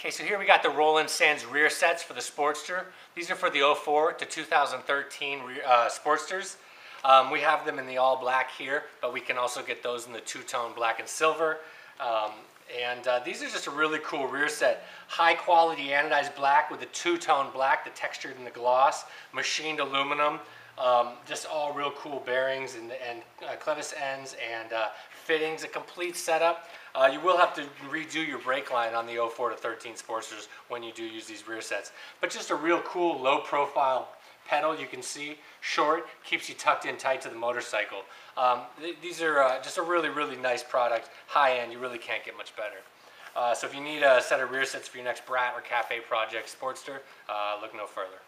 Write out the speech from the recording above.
Okay, so here we got the Roland Sands rear sets for the Sportster. These are for the 04 to 2013 rear, uh, Sportsters. Um, we have them in the all black here, but we can also get those in the two-tone black and silver. Um, and uh, these are just a really cool rear set. High quality anodized black with the two-tone black, the textured and the gloss, machined aluminum. Um, just all real cool bearings and, and uh, clevis ends and uh, fittings, a complete setup. Uh, you will have to redo your brake line on the 04 to 13 Sportsters when you do use these rear sets. But just a real cool low profile pedal you can see, short, keeps you tucked in tight to the motorcycle. Um, th these are uh, just a really, really nice product, high end, you really can't get much better. Uh, so if you need a set of rear sets for your next Brat or Cafe project Sportster, uh, look no further.